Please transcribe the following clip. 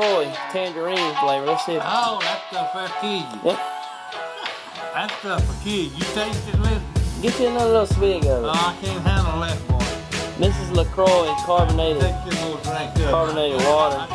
tangerine flavor. Let's see. If, Oh, that's the for kids. That's the for kids. You taste it, listen. Get you another little swig of Oh, it. I can't handle that, boy. This is LaCroix carbonated. Take your little drink up. Carbonated water.